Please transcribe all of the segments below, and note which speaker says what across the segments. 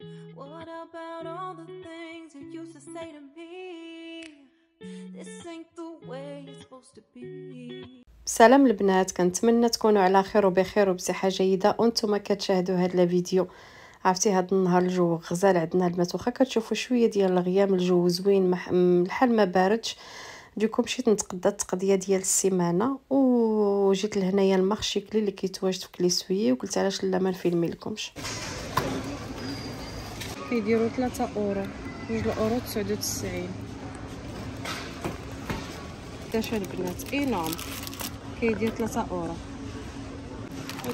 Speaker 1: What about all the things you used to say to me? This ain't the way it's supposed to be.
Speaker 2: سلام البنات كنتمنى تكونوا على خير وبخير وبصحة جيدة وأنتم كتشاهدوا هذا الفيديو عرفتي هذا النهار الجو غزال عندنا البنات واخا كتشوفوا شوية ديال الغيام الجو زوين. الحال ما باردش دوكو مشيت نتقدى التقضية ديال السيمانة وجيت لهنايا المارشي كلي اللي كيتواجد في كليسوي وقلت علاش لا ما نفيلمي لكمش كيديروا 3 أورو. جوج الأورو 99 داش البنات énorme كيدير 3 أورو.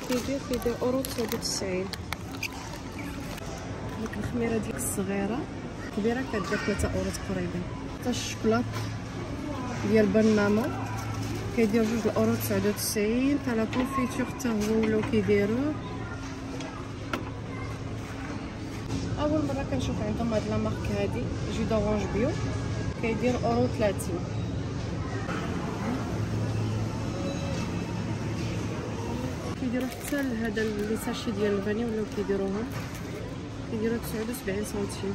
Speaker 2: كيدير كيدير أورو 99 ديك الخميرة ديك الصغيرة. كبيرة كتجي 3 أورو تقريبا. حتى الشكلاط ديال بنانا كيدير جوج الأورو 99 حتى la confiture حتى هو ولاو كيديروه أول مرة كنشوف عندهم هاد la marque هادي jus d'orange bio كيدير أورو 30 كيديروا حتى لهذا les sachets ديال ال vanille ولاو كيديروهم. كيديروا 79 سنتيم.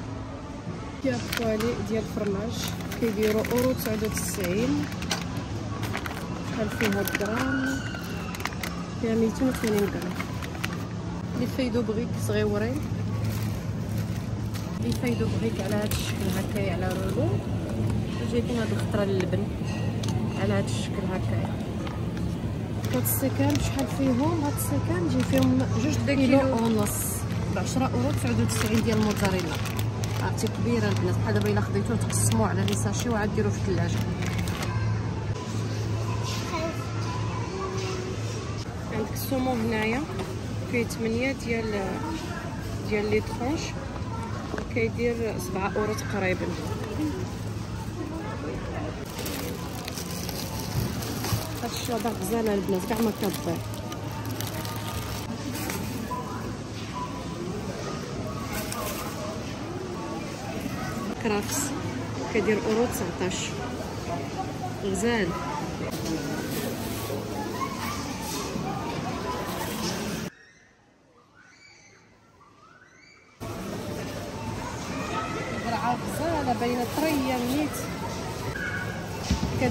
Speaker 2: كيا كوالي ديال الفرماج كيديروا أورو 99 شحال فيها غرام فيها 280 غرام. les feuilles de brick صغيورين. feuilles de brick على هاد الشكل هكايا على rouleau. جايبين هاد الخطرة اللبن على هاد الشكل هكايا. هاد السكان شحال فيهم؟ هاد السكان جاي فيهم جوج كيلو ونص ب 10 أورو 99 ديال الموتزاريلا. عرفتي كبيرة البنات. بحال دابا إلا خديتوه تقسموه على les sachets وعاد ديروه في الثلاجة. عندك ال saumon هنايا فيه 8 ديال ديال les tranches كيدير 7 اورو تقريبا هاد الشلاضه غزاله البنات كاع ما كتضيع كرافس كيدير اورو 19 غزال.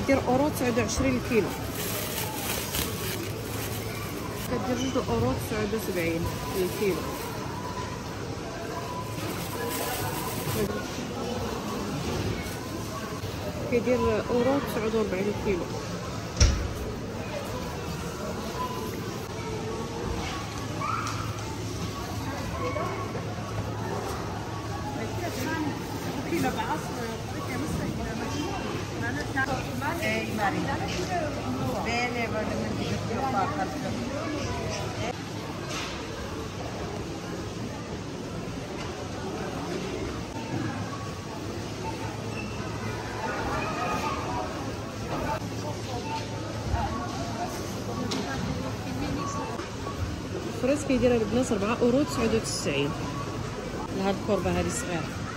Speaker 2: كدير أورو 29 الكيلو كدير جوج أورو 79 الكيلو كيدير أورو 49 الكيلو الفريز كيدير البنات 4 اورو 99 لهاد الكوربه هذه صغيره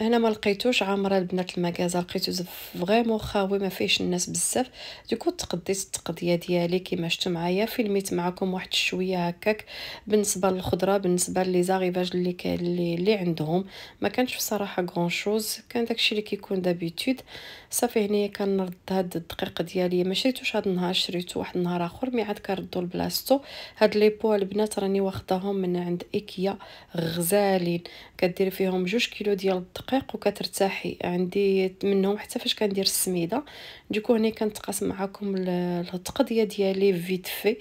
Speaker 2: هنا ما لقيتوش عامرة البنات المكازا لقيتو vraiment خاوي ما فيهش الناس بزاف. du coup تقديت التقضية ديالي كيما شفتوا معايا فيلميت معكم واحد شوية هكاك بالنسبة للخضرة بالنسبة les arrivages اللي اللي, اللي عندهم. ما كانش بصراحة grand-chose كان داكشي اللي كيكون d'habitude صافي هنايا كنرد هاد الدقيق ديالي. ما شريتوش هاد النهار شريتو واحد النهار آخر. mais عاد كنردو لبلاصتو هاد les pots البنات راني واخداهم من عند ايكيا غزالين. كديري فيهم جوج كيلو ديال الدقيق وكترتاحي عندي منهم حتى فاش كندير السميدة du coup هنا كنتقاسم معكم التقضية ديالي vite fait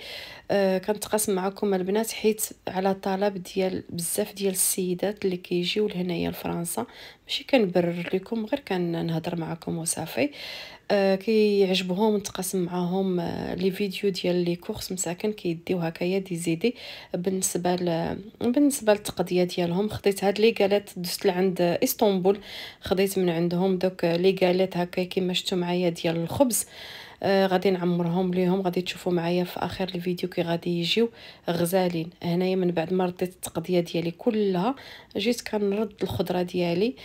Speaker 2: آه كنتقاسم معكم البنات حيت على طلب ديال بزاف ديال السيدات اللي كيجيو لهنايا لفرنسا. ماشي كنبرر لكم غير كنهضر معكم وصافي. كيعجبهم نتقاسم معاهم آه لي فيديو ديال لي كورس مساكن كيديو هكايا دي زيدي. بالنسبة ل... بالنسبة للتقضية ديالهم خديت هاد لي قالات دزت لعند إسطنبول. خديت من عندهم دوك لي قالات هكا كيما شفتوا معايا ديال الخبز. آه غادي نعمرهم ليهم غادي تشوفوا معايا في آخر الفيديو كي غادي يجيو غزالين. هنايا من بعد ما رديت التقضية ديالي كلها جيت كنرد الخضرة ديالي. آه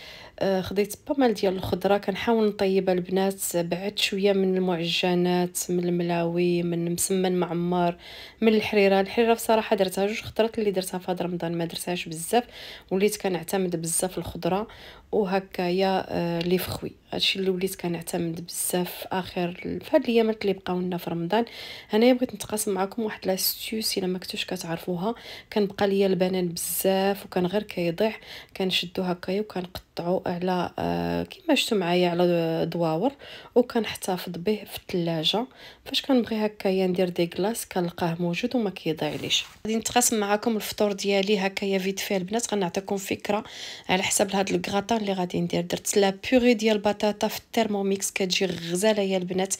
Speaker 2: خديت بمال ديال الخضرة. كنحاول نطيبها البنات بعد شوية من المعجنات من الملاوي من مسمن معمر من الحريرة. الحريرة بصراحة درتها جوج خضرات اللي درتها في رمضان ما درتهاش بزاف. وليت كنعتمد بزاف الخضرة. وهكايا آه لي فخوي. هادشي اللي وليت كنعتمد بزاف آخر في هاد الأيامات اللي بقاو لنا في رمضان. هنايا بغيت نتقاسم معكم واحد لاستيوس إلا ما كنتوش كتعرفوها. كنبقى ليا البنان بزاف وكان غير كيضيع. كنشدو هكايا وكنقطعو على آه كيما شفتوا معايا على دواور وكنحتفظ به في الثلاجة. فاش كنبغي هكايا ندير des glaces كنلقاه موجود وما كيضيعليش غادي نتقاسم معكم الفطور ديالي هكايا vite fait البنات. غنعطيكم فكرة على حساب هاد الكراطان اللي غادي ندير. درت la purée ديال البطاطا في ال Thermomix كتجي غزالة يا البنات.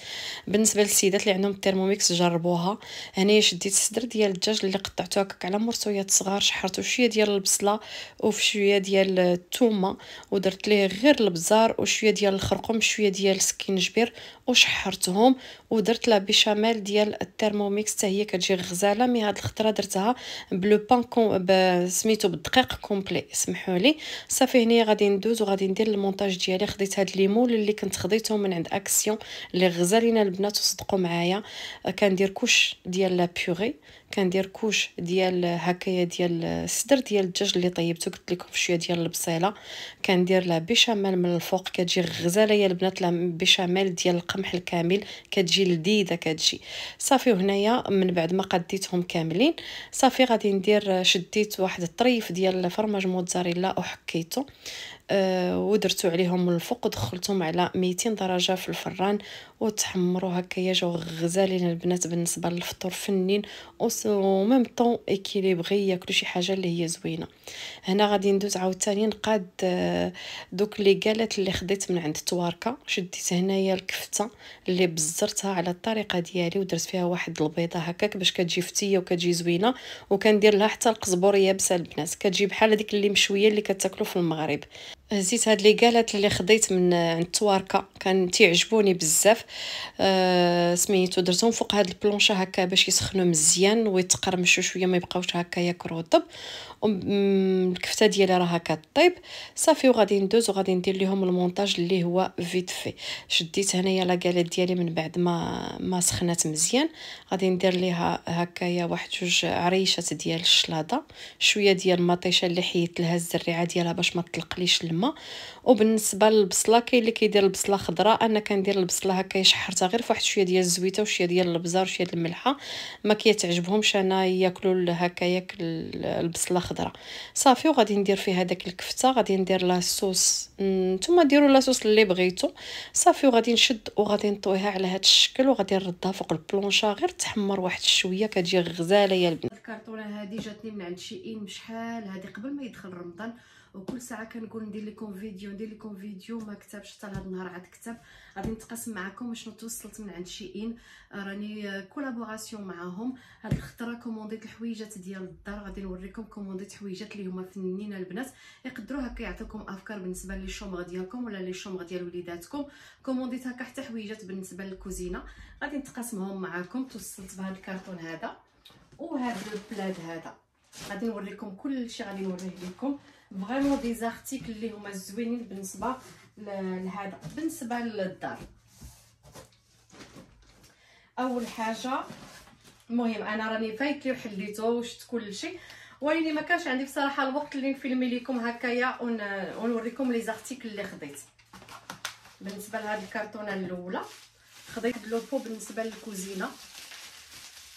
Speaker 2: بالنسبة للسيدات اللي عندهم ال Thermomix جربوها. هنايا شديت الصدر ديال الدجاج اللي قطعته هكاك على مرصويات صغار شحرته شوية ديال البصلة وفي شوية ديال الثومه ودرت ليه غير البزار وشوية ديال الخرقوم شوية ديال السكينجبير وشحرتهم ودرت la béchamel ديال ال Thermomix حتى هي كتجي غزالة mais هاد الخطرة درتها بلو بان كوم سميتو بالدقيق complet سمحوا لي. صافي هنا غادي ندوز وغادي ندير المونتاج ديالي. خديت هاد les moules اللي كنت خديته من عند اكسيون اللي غزالين البنات وصدقوا معايا. كندير couche ديال la purée كندير couche ديال هكايا ديال الصدر ديال الدجاج اللي طيبته قلت لكم شوية ديال البصيلة. كندير la béchamel من الفوق كتجي غزاله يا البنات la béchamel ديال القمح الكامل كتجي لذيذة كتجي. صافي وهنايا من بعد ما قديتهم كاملين صافي غادي ندير شديت واحد الطريف ديال الفرماج موتزاريلا وحكيته. ودرتو عليهم الفوق ودخلتهم على 200 درجة في الفران وتحمروا هكايا جاو غزالين البنات بالنسبة للفطور فنين و même temps équilibré ياكلوا شي حاجة اللي هي زوينة. هنا غادي ندوز عاوتاني نقاد آه، دوك les galettes اللي خديت من عند تواركا. شديت هنايا الكفتة اللي بزرتها على الطريقة ديالي ودرت فيها واحد البيضة هكاك باش كتجي فتية وكتجي زوينة وكندير لها حتى القزبور يابسه البنات. كتجي بحال هذيك اللي مشوية اللي كتاكلوا في المغرب. هزيت هاد les galettes اللي خديت من عند تواركا كان تيعجبوني بزاف. آه سميتو درتهم فوق هاد البلونشة هكا باش يسخنوا مزيان ويتقرمشوا شوية ما يبقاوش هكا ياكلوا رطب الكفتة ديالي راها كطيب. صافي وغادي ندوز وغادي ندير لهم المونتاج اللي هو vite fait. شديت هنايا la galette ديالي من بعد ما ما سخنات مزيان. غادي ندير ليها هكايا واحد جوج عريشات ديال الشلاضة. شوية ديال المطيشة اللي حيدت لها الزريعة ديالها باش ما تطلقليش الماء. وبالنسبة للبصلة كاين اللي كيدير البصلة خضراء. أنا كندير البصلة هكا شحرتها غير فواحد شوية ديال الزويتة وشوية ديال البزار وشوية ديال الملحة. ما كيتعجبهمش أنا ياكلوا هكاياك البصلة خضراء. صافي وغادي ندير فيها داك الكفتة. غادي ندير لاصوص نتوما ديروا لاصوص اللي بغيتو صافي وغادي نشد وغادي نطويها على هذا الشكل. وغادي نردها فوق البلونشه غير تحمر واحد شوية كتجي غزالة يا البنات.
Speaker 1: الكرتونه هذه جاتني من عند شي إن بشحال هذه قبل ما يدخل رمضان. وكل ساعة كنقول ندير لكم فيديو ندير لكم فيديو ما كتبش حتى لهذا النهار عاد كتب غادي نتقاسم معكم شنو توصلت من عند Shein. راني collaboration معاهم. هاد الخطرة كومونديت الحويجات ديال الدار. غادي نوريكم كومونديت حويجات اللي هما فنينه البنات. يقدروا هكا يعطيكم أفكار بالنسبة les chambres ديالكم ولا les chambres ديال وليداتكم. كومونديت هكا حتى حويجات بالنسبة للكوزينة. غادي نتقاسمهم معكم توصلت بهذا الكرتون هذا. وهذا ال plaid هذا. غادي نوريكم كلشي غادي نوريه لكم. vraiment des articles اللي هما زوينين بالنسبة لهذا بالنسبة للدار اول حاجة المهم أنا راني فايت لي وحليته وشت كلشي ولكن ما كانش عندي بصراحه الوقت اللي نفيلمي لكم هكايا ونوريكم les articles اللي خديت بالنسبة لهاد الكرتونه الاولى خديت le pot بالنسبة للكوزينه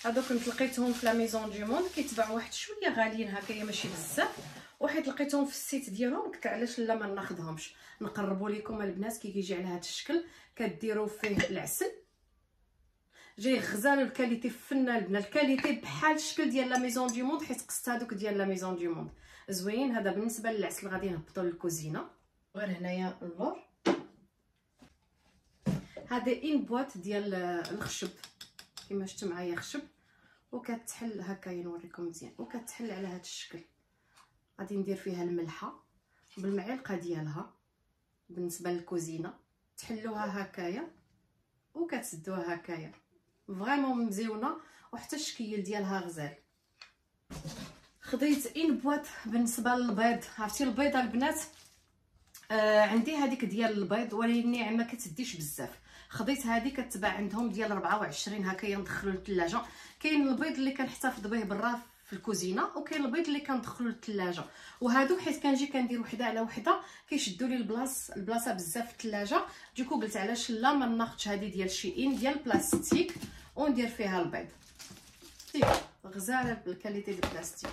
Speaker 1: هذوك نتلقيتهم في La Maison du Monde كيتباعوا واحد شوية غاليين هكايا ماشي بزاف وحيت لقيتهم في ال site ديالهم قلت علاش لا ما ناخذهمش نقربوا لكم البنات كي كيجي على هذا الشكل كديروا فيه العسل. جاي غزال ال qualité فنه البنات. ال qualité بحال الشكل ديال La Maison du Monde حيت قصت هذوك ديال La Maison du Monde. زوين هذا بالنسبة للعسل غادي نهبطوا للكوزينة.
Speaker 2: غير هنايا اللور. هذا une boîte ديال الخشب. كما شفتوا معايا خشب. وكتحل هكايا نوريكم مزيان. وكتحل على هذا الشكل. غادي ندير فيها الملحة بالمعلقة ديالها بالنسبة للكوزينة تحلوها هكايا وكتسدوها هكايا. vraiment مزيونة وحتى الشكل ديالها غزال. خديت إن بواط بالنسبة للبيض. عرفتي البيضة البنات؟ آه عندي هذيك ديال البيض ولكن ما كتديش بزاف. خديت هذه كتباع عندهم ديال 24 هكايا ندخلو للثلاجة. كاين البيض اللي كنحتفظ به برا في الكوزينة وكاين البيض اللي كندخلو للثلاجه وهادو حيت كنجي كندير وحدة على وحدة كيشدوا لي البلاص البلاصة بزاف في الثلاجه دوكو قلت علاش لا ما ناخذش هذه ديال شيئين ديال بلاستيك وندير فيها البيض. غزاله بال qualité ديال البلاستيك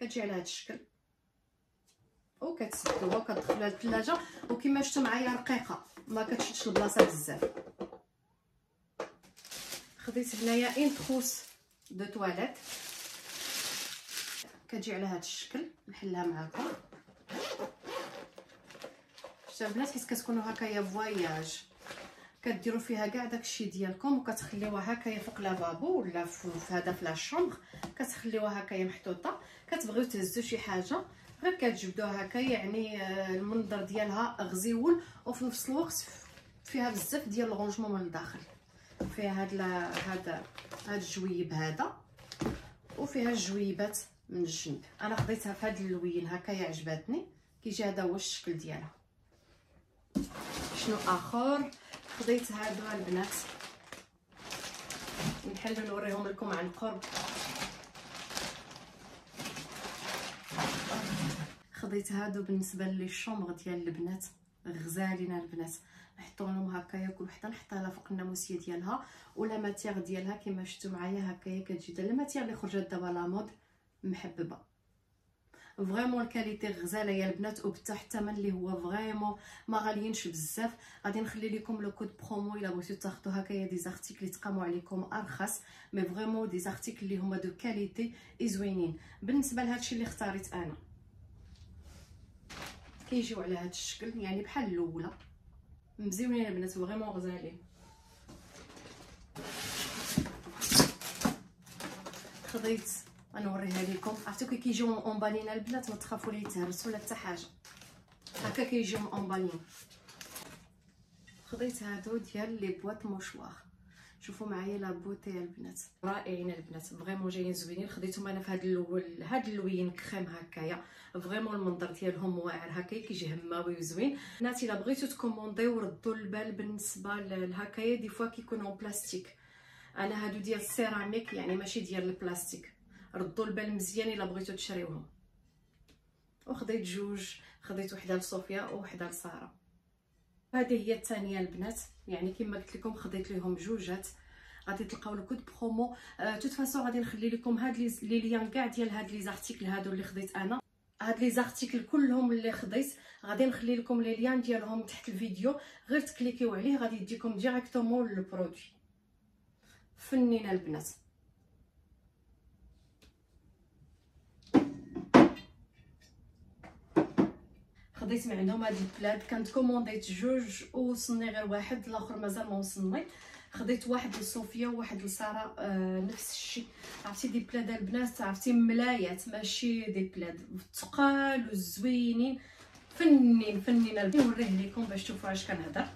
Speaker 2: كتجي على هذا الشكل. وكتسدوها وكتدخلوها للثلاجه وكما شفتوا معايا رقيقة ما كتشدش البلاصة بزاف. خديت هنايا une trousse de toilette كتجي على هذا الشكل نحلها معاكم. شفتوا البنات حيت كتكونوا هكايا voyage كديروا فيها كاع داكشي ديالكم وكتخليوها هكايا فوق lavabo ولا في هذا في la chambre كتخليوها هكايا محطوطة. كتبغيو تهزوا شي حاجة غير كتجبدوها هكا يعني آه، المنظر ديالها غزيول وفي نفس الوقت فيها بزاف ديال ال rangement من الداخل. فيها هاد هذا هاد الجويب هذا وفيها الجويبات. من الجنب. أنا خديتها في هاد اللوين هكايا عجباتني. كيجي هذا هو الشكل ديالها. شنو آخر؟ خديت هادو البنات. نحل نوريهم لكم عن قرب. خديت هادو بالنسبة les chambres ديال البنات. غزالين البنات. نحطو لهم هكايا كل وحدة نحطها فوق الناموسية ديالها. و la matière ديالها كما شفتوا معايا هكايا كتجي. دابا ال matière اللي خرجت دابا à la mode. محببة. vraiment ال qualité غزاله يا البنات وحتى الثمن اللي هو vraiment ما غاليينش بزاف غادي نخلي لكم le code promo الا بغيتو تاخذوا هكايا des articles اللي تقاموا عليكم ارخص mais vraiment des articles اللي هما de qualité زوينين بالنسبة لهادشي اللي اختاريت أنا كيجيو على هذا الشكل يعني بحال الاولى مزيونين البنات vraiment غزالين خديت غنوريها لكم. عرفتو كي كيجيو emballés البنات ما تخافوا لي يتهرسوا ولا حتى حاجة. هكا كيجيو emballés خديت هادو ديال les boîtes mouchoirs. شوفوا معايا la beauté البنات. رائعين البنات. vraiment جايين زوينين. خديتهم أنا في هاد الأول هاد اللوين كريم هكايا. vraiment المنظر ديالهم واعر هكايا. كيجي هماوي وزوين. بنات إلا بغيتو تكومونديو ردوا البال بالنسبة لهكايا des fois كيكونوا بلاستيك. أنا هادو ديال السيراميك يعني ماشي ديال البلاستيك. ردوا البال مزيان إلا بغيتو تشريوهم. وخديت جوج خديت وحدة لصوفيا وحده لسارة. هذه هي الثانية البنات. يعني كما قلت لكم خديت لهم جوجات. غادي تلقاو ال code promo. أه toute façon غادي نخلي لكم هاد les liens كاع ديال هاد les articles هادو اللي خديت أنا. هاد les articles كلهم اللي خديت غادي نخلي لكم les liens ديالهم تحت الفيديو. غير تكليكيو عليه غادي يديكم directement لل produit. فنينة البنات. خديت من عندهم هاد ال plaid كانت كومونديت جوج وصلني غير واحد الآخر مازال ما وصلني خديت واحد لصوفيا وواحد لسارة آه نفس الشيء عرفتي des plaids البنات؟ عرفتي ملايات ماشي des plaids ثقال وزوينين فنين فنين نوريه لكم باش تشوفوا اش كنهضر.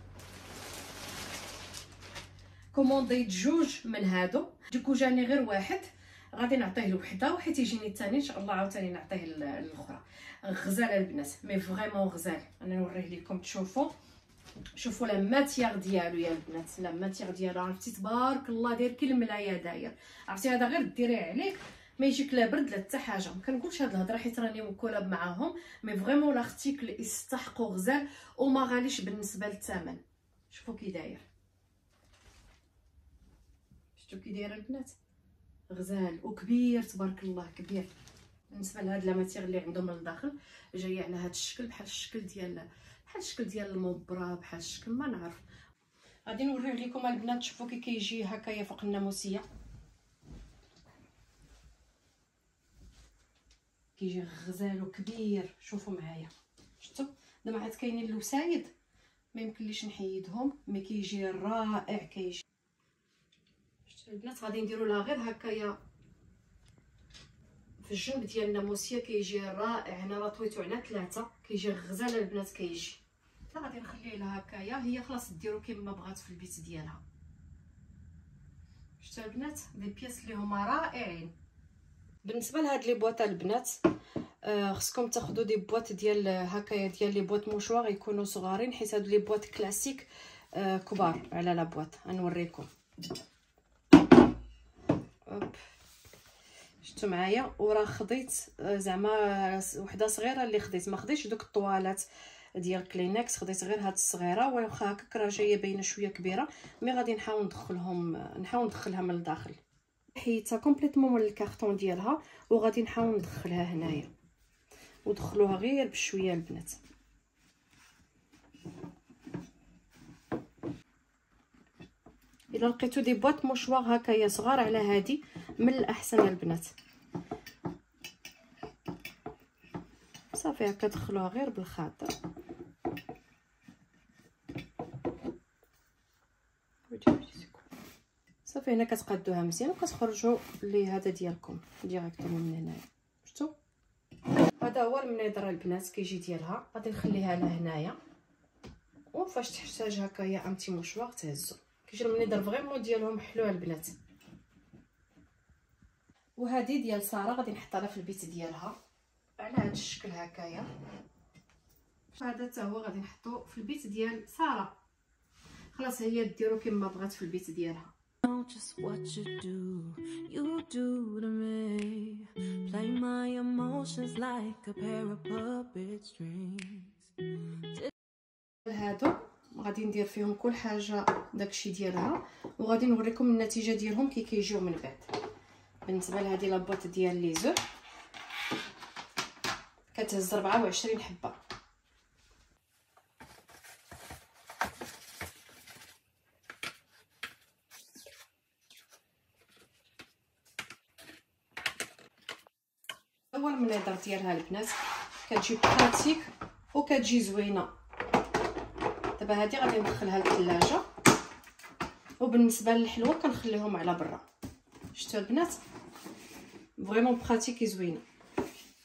Speaker 2: commandit جوج من هادو. du coup جاني غير واحد. غادي نعطيه لوحده وحيت يجيني الثاني إن شاء الله عاوتاني نعطيه الأخرى. غزال البنات mais vraiment غزال. أنا نوريه لكم تشوفوا. شوفوا la matière ديالو يا البنات la matière ديالو. عرفتي؟ تبارك الله داير كي الملاية داير. عرفتي؟ هذا غير ديريه عليك ما يجيك لا برد لا حتى حاجة. ما كنقولش هاد الهضرة حيت راني مكولاب معاهم. mais vraiment l'article يستحقوا غزال وما غاليش بالنسبة للثمن. شوفوا كي داير. شفتوا كي داير البنات؟ غزال وكبير تبارك الله كبير. بالنسبة لهاد la matière اللي عندهم من الداخل جاية على هاد الشكل بحال الشكل ديال بحال الشكل ديال المبرة بحال الشكل ما نعرف. غادي نوريه لكم البنات شوفوا كي كيجي هكايا فوق الناموسية. كيجي غزال وكبير شوفوا معايا. شفتوا؟ دابا عاد كاينين الوسايد ما يمكنليش نحيدهم mais كيجي رائع كيجي البنات غادي نديرو لها غير هكايا. في الجنب ديال الناموسية كيجي رائع. هنا راه طويتو على ثلاثة. كيجي غزال البنات كيجي. حتى غادي نخليه لها هكايا. هي خلاص ديرو كيما بغات في البيت ديالها. شفتوا البنات des pièces اللي هما رائعين. بالنسبة لهاد les boîtes البنات آه خصكم تاخذوا des boîtes ديال هكايا ديال les boîtes mouchoirs يكونوا صغارين حيت هاد les boîtes classiques آه كبار على la boîte. غنوريكم. شفتوا معايا؟ وراه خديت آه، زعما وحدة صغيرة اللي خديت. ما خديتش دوك الطوالات ديال كلينكس خديت غير هاد الصغيرة. واخا هكاك راه جاية باينة شوية كبيرة. mais غادي نحاول ندخلهم نحاول ندخلها من الداخل. حيدتها complètement من الكارطون ديالها وغادي نحاول ندخلها هنايا. ودخلوها غير بشوية البنات. الا لقيتو des boîtes mouchoirs هكايا صغار على هادي من الأحسن البنات. صافي هكا دخلوها غير بالخاطر. صافي هنا كتقادوها مزيان وكتخرجوا لي هذا ديالكم directement من هنايا شفتوا هذا هو المنيظر البنات كيجي ديالها. غادي نخليها لهنايا. وفاش تحتاج هكايا un petit mouchoir تهزو. كيجي المنيظر vraiment ديالهم حلو البنات. وهذه ديال سارة غادي نحطها في البيت ديالها. على هذا الشكل هكايا. هذا حتى هو غادي نحطو في البيت ديال سارة. خلاص هي ديرو كما بغات في البيت ديالها.
Speaker 1: Just what you do, you do to me. Play my emotions like a pair of puppet strings.
Speaker 2: هادو. غادي ندير فيهم كل حاجة داكشي ديالها وغادي نوريكم النتيجة ديالهم كي كيجيو من بعد. بالنسبة لهذه لابوط ديال لي زو كتهز 24 حبة. هو المنظر ديالها البنات كتجي pratique وكتجي زوينة. دابا هذه غادي ندخلها للثلاجه وبالنسبة للحلوه كنخليهم على برا. شفتوا البنات؟ vraiment pratique زوينة.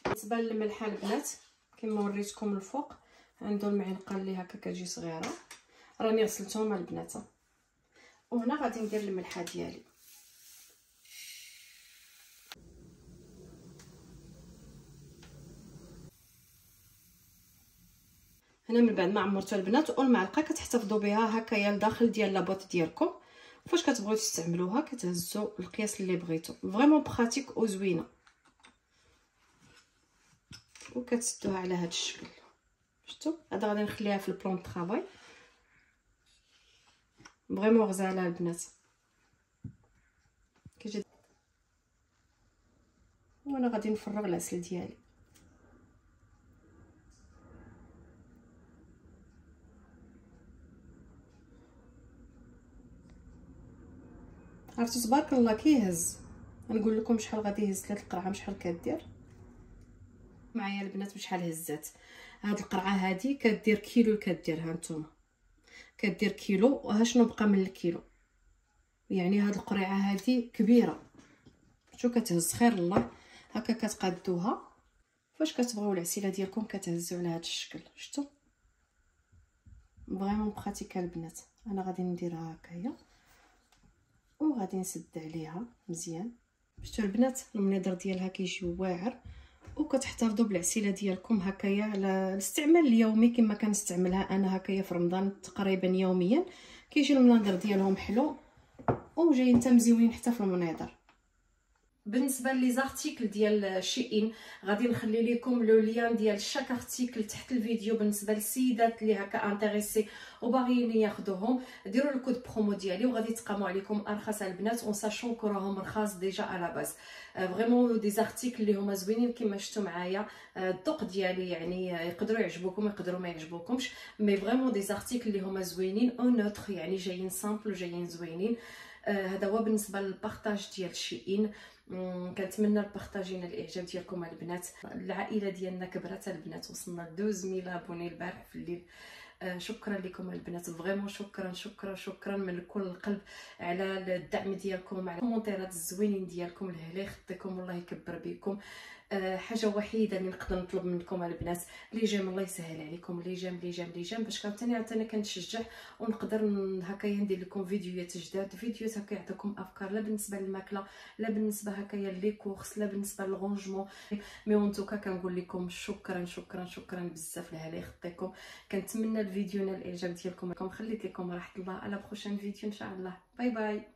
Speaker 2: بالنسبة للملحة البنات كما وريتكم الفوق عنده المعلقة اللي هكا كتجي صغيرة. راني غسلتهم البنات. وهنا غادي ندير الملحة ديالي. هنا من بعد ما عمرتو البنات والمعلقة كتحتفظوا بها هكايا لداخل ديال la boîte ديالكم. فاش كتبغيو تستعملوها كتهزوا القياس اللي بغيتو. vraiment pratique وزوينه وكتسدوها على هذا الشكل. شفتوا هذا غادي نخليها في le plan de travail vraiment غزالة البنات. كيجي وأنا غادي نفرغ العسل ديالي. عرفتوا تبارك الله كيهز نقول لكم شحال غادي يهز هاد القرعة بشحال كدير؟ معايا البنات بشحال هزات. هاد القرعة هادي كدير كيلو كديرها نتوما. كدير كيلو وها شنو بقى من الكيلو؟ يعني هاد القرعة هادي كبيرة. شو كتهز؟ خير الله. هكا كتقادوها. فاش كتبغيو العسيلة ديالكم كتهزوا على هاد الشكل. شفتوا vraiment pratique البنات أنا غادي نديرها هكايا وغادي نسد عليها مزيان. شفتوا البنات المنظر ديالها كيجي واعر وكتحتفظوا بالعسيلة ديالكم هكايا على الاستعمال اليومي كما كنستعملها أنا هكايا في رمضان تقريبا يوميا. كيجي المنظر ديالهم حلو وجايين مزيونين حتى في المنظر بالنسبة لي articles ديال Shein غادي نخلي لكم le lien ديال chaque article تحت الفيديو بالنسبة للسيدات اللي هكا intéressées وباغيين ياخذوهم ديروا ال code promo ديالي وغادي تقاموا عليكم أرخص البنات en sachant que راهم رخاص déjà على base vraiment des articles اللي هما زوينين كما شفتوا معايا. الذوق ديالي يعني يقدروا يعجبوكم يقدروا ما يعجبوكمش mais vraiment des articles اللي هما زوينين أو يعني جايين simples وجايين زوينين. هذا هو بالنسبة لل partage ديال Shein كنتمنى ال partage نال الإعجاب ديالكم البنات. العائلة ديالنا كبرات البنات وصلنا ل 12000 abonnés البارح في الليل. آه، شكرا لكم البنات vraiment شكرا شكرا شكرا من كل القلب على الدعم ديالكم على ال commentaires الزوينين ديالكم الله لا يخطيكم والله يكبر بكم حاجة وحيدة اللي نقدر نطلب منكم البنات. les j'aime الله يسهل عليكم les j'aime les j'aime les j'aime. باش كنتني عاوتاني كنشجع ونقدر هكايا ندير لكم فيديوهات جداد. فيديوهات هكا يعطيكم أفكار لا بالنسبة للماكلة لا بالنسبة هكايا les courses لا بالنسبة لل rangement mais en tout cas كنقول لكم شكرا شكرا شكرا بزاف لهلا يخطيكم. كنتمنى الفيديو نال الإعجاب ديالكم. خليت لكم فراحة الله. à la prochaine vidéo إن شاء الله. bye bye.